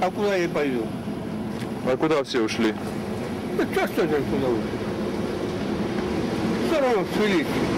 А куда я пойду? А куда все ушли? Ну, да что, что я куда ушли? Все равно в Филиппе.